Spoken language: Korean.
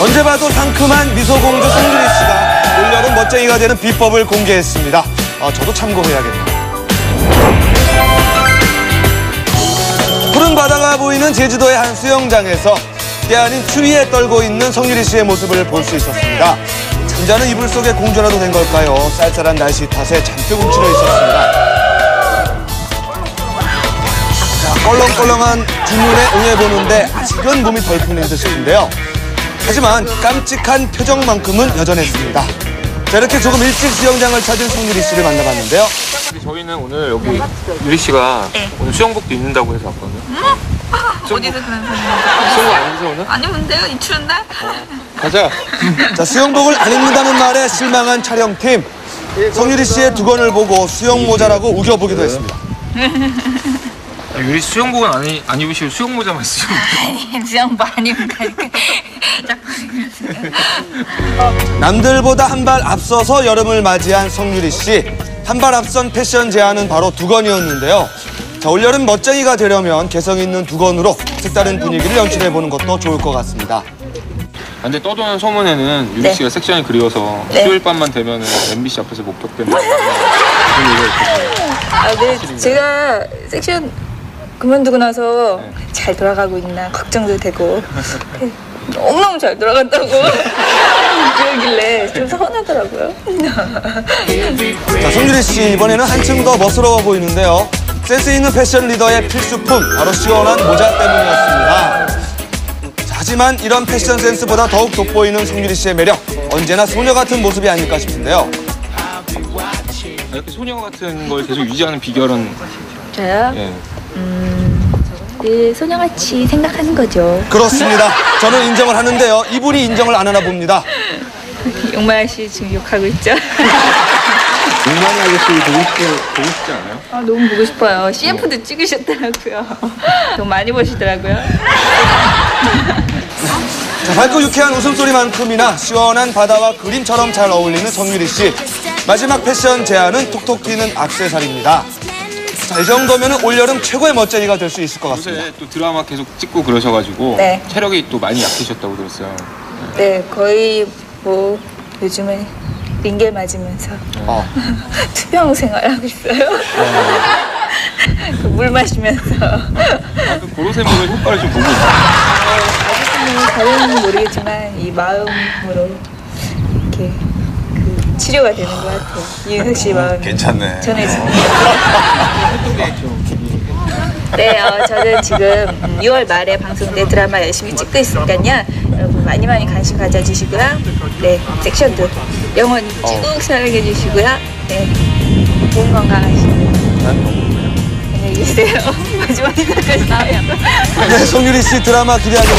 언제 봐도 상큼한 미소공주 송유리 씨가 올여름 멋쟁이가 되는 비법을 공개했습니다. 아, 저도 참고해야겠네요. 푸른 바다가 보이는 제주도의 한 수영장에서 때 아닌 추위에 떨고 있는 송유리 씨의 모습을 볼 수 있었습니다. 잠자는 이불 속에 공주라도 된 걸까요? 쌀쌀한 날씨 탓에 잔뜩 움츠러 있었습니다. 자, 껄렁껄렁한 두 눈에 응해보는데 아직은 몸이 덜 풀린 듯 싶은데요. 하지만 깜찍한 표정만큼은 여전했습니다. 자, 이렇게 조금 일찍 수영장을 찾은 송유리 씨를 만나봤는데요. 저희는 오늘 여기 유리 씨가 네. 오늘 수영복도 입는다고 해서 왔거든요. 어디서 그런 소리 수영복 안 입으세요 오늘? 아니 뭔데요 이 추운 날? 가자. 자, 수영복을 안 입는다는 말에 실망한 촬영팀. 송유리 씨의 두건을 보고 수영 모자라고 우겨보기도 했습니다. 아, 유리 씨 수영복은 안, 입- 안 입으시고 수영 모자만 쓰시고. 수영 많이 입니까 이렇게 자꾸 남들보다 한 발 앞서서 여름을 맞이한 송유리 씨. 한 발 앞선 패션 제안은 바로 두건이었는데요. 자, 올여름 멋쟁이가 되려면 개성 있는 두건으로 색다른 분위기를 연출해보는 것도 좋을 것 같습니다. 근데 떠도는 소문에는 유리 네. 씨가 섹션이 그리워서 네. 수요일 밤만 되면 은 MBC 앞에서 목격된다. 아, 네, 제가 섹션 그만두고 나서 잘 돌아가고 있나 걱정도 되고 너무너무 잘 돌아간다고 그러길래 좀 서운하더라고요. 자, 송유리 씨 이번에는 한층 더 멋스러워 보이는데요. 센스 있는 패션 리더의 필수품 바로 시원한 모자 때문이었습니다. 자, 하지만 이런 패션 센스보다 더욱 돋보이는 송유리 씨의 매력 언제나 소녀 같은 모습이 아닐까 싶은데요. 이렇게 소녀 같은 걸 계속 유지하는 비결은 저요? 예. 늘 소녀같이 생각하는 거죠. 그렇습니다. 저는 인정을 하는데요. 이분이 인정을 안 하나 봅니다. 용마야 씨 지금 욕하고 있죠? 용만이 아저씨 보고 싶 보고 싶지 않아요? 아, 너무 보고 싶어요. CF도 찍으셨더라고요. 너무 많이 보시더라고요. 자, 밝고 유쾌한 웃음소리만큼이나 시원한 바다와 그림처럼 잘 어울리는 송유리 씨. 마지막 패션 제안은 톡톡 튀는 악세사리입니다. 자, 이 정도면 올여름 최고의 멋쟁이가 될 수 있을 것 같습니다. 요새 또 드라마 계속 찍고 그러셔가지고 네. 체력이 또 많이 약해졌다고 들었어요. 네, 거의 뭐 요즘은 링겔 맞으면서 어. 투병 생활하고 있어요. 그 물 마시면서. 그 고로세모의 효과를 좀 보고 있어요. 아직은 다른 모르겠지만 이 마음으로 이렇게 그 치료가 되는 것 같아요. 이은석 씨 마음이 괜찮네. 전해지는. 네, 어, 저는 지금 음, 6월 말에 방송된 드라마 열심히 찍고 있으니까요. 여러분 많이 많이 관심 가져주시고요. 네, 섹션도 영원히 쭉 사랑해 주시고요. 네, 좋은 건강하시고 안녕히 계세요. 마지막 인사까지 나와요. 네, 송유리 씨 드라마 기대하는